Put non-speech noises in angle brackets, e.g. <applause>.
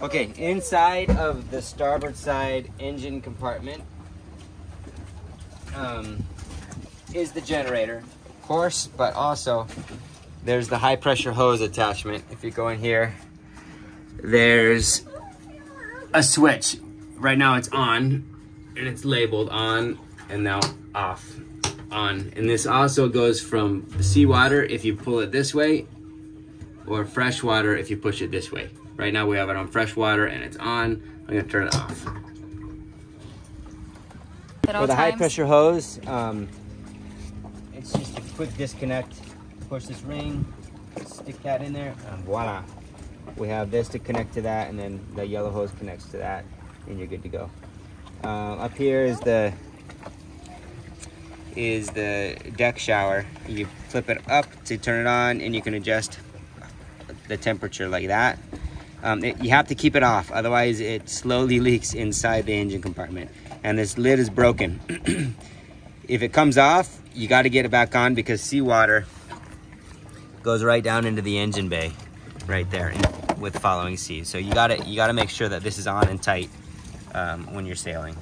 Okay, inside of the starboard side engine compartment um, is the generator, of course, but also there's the high pressure hose attachment. If you go in here, there's a switch. Right now it's on and it's labeled on and now off on. And this also goes from seawater if you pull it this way or fresh water if you push it this way. Right now we have it on fresh water and it's on. I'm gonna turn it off. At all For the high pressure hose, um, it's just a quick disconnect. Push this ring, stick that in there, and voila. We have this to connect to that, and then the yellow hose connects to that, and you're good to go. Um, up here is the is the deck shower. You flip it up to turn it on, and you can adjust the temperature like that. Um, it- you have to keep it off, otherwise it slowly <laughs> leaks inside the engine compartment. And this lid is broken. <clears throat> if it comes off, you got to get it back on because seawater goes right down into the engine bay, right there, with following seas. So you got to you got to make sure that this is on and tight um, when you're sailing.